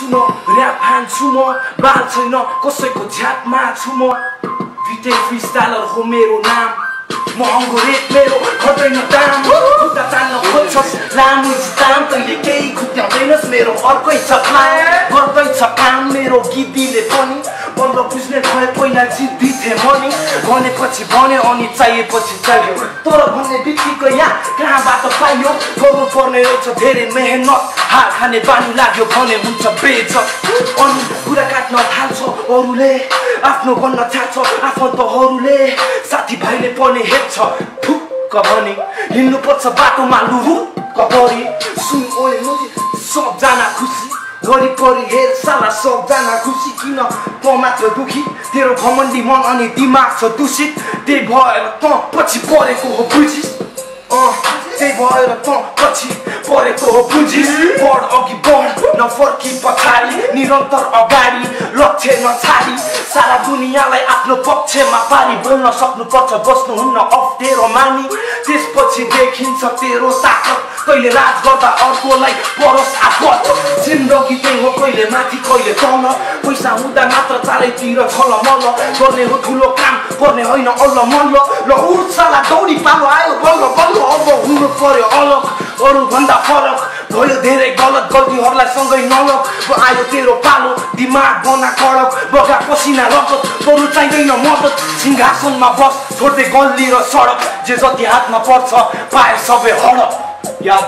सुन rap हान्छु म बाल छैन कसैको झ्यापमा छु म भिटे फ्रिस्टाइलर हो मेरो नाम महँगो रेट मेरो खट्दैन दाम खुट्टा तान्न खोज्छस् लामो दाम तैँले केही खुट्याउँदैनस् मेरो अर्कै छ काम गर्दैछ काम मेरो गिद्दीले पनि। बन्द बुझ्ने भए पहिला जिद्दी थिएँ भनेपछि भने अनि चाहिएपछि चाहियो। तर भन्ने बित्तिकै यहाँ कहाँबाट पाइयो? गर्नु पर्ने रहेछ धेरै मेहनत। हार खाने बानी लाग्यो भने हुन्छ बेइज्जत अनि कुरा काट्न थाल्छ अरूले। आफ्नो गर्न चाहन्छ आफन्तहरूले। साथीभाइले पनि हेर्छ ठुक्क भने। हिँड्नुपर्छ बाटोमा लुरुक्क परि सुन ओए सबजना खुसी। वरिपरि हेर साला सबजना खुसी किन त मात्र दुखी तेरो घमण्डी मन अनि दिमाग छ दूषित त्यही भएर त पछि परेको हो बुझिस अँ त्यही भएर त पछि परेको हो बुझिस बढ अघि बढ नफर्की पछाडि निरन्तर अगाडि लक्ष्य नछाडी सारा दुनियाँलाई आफ्नो पक्षमा पारी बोल्न सक्नुपर्छ बस्नुहुन्न अप्ठ्यारो मानी। त्यसपछि देखिन्छ तेरो ताकत। कहिले राज गर्दा अर्कोलाई परोस् आपत जिन्दगी त्यही हो कहिले माथि कहिले तल। पैसा हुँदा मात्र चारैतिर छल मल गर्ने हो ठुलो काम गर्ने होइन अल्ल मल्ल ल उर्साला दौडी पालो आयो बल्ल बल्ल अब हुनु पर्यो अलग। अरूभन्दा फरक। भयो धेरै गलत गल्तीहरूलाई सँगै नलग। आयो तेरो पालो दिमाग बना कडक। बगा पसिना रगत बरु चाहिँदैन मद्दत सिंहासनमा बस छोड्दै गल्ली र सडक जे जति हातमा पर्छ पाए सबै हडक याद